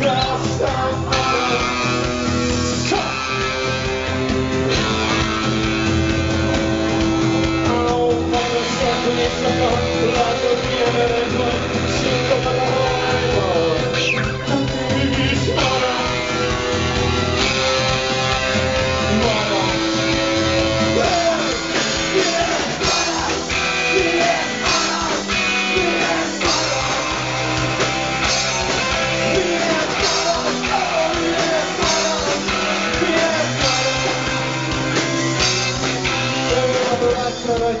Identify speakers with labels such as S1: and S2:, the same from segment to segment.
S1: Rasta.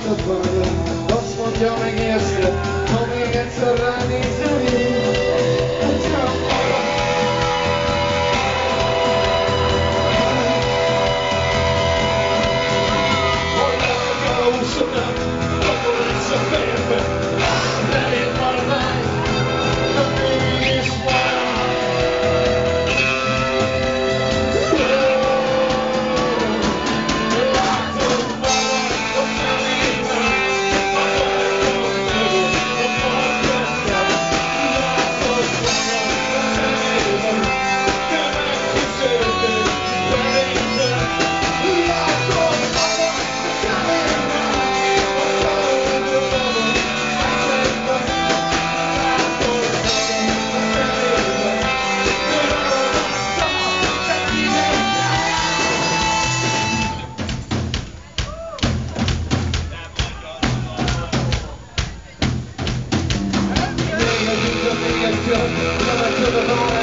S1: Rajtad vagyok, azt mondja megérted, ha még egyszer ránézel Elfelejted a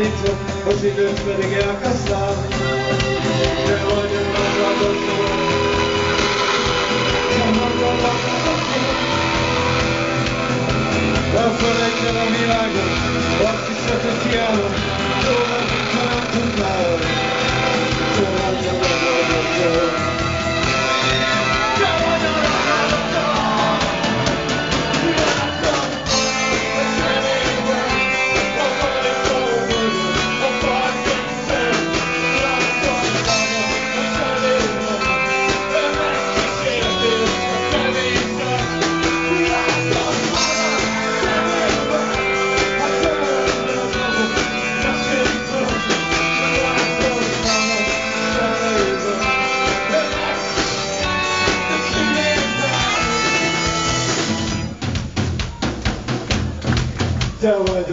S1: megállítod, az időt pedig elkezdál. Te vagy a magadodról, te magadodról. Elfelejted a világot, azt hiszed, hogy kiállod, Te vagy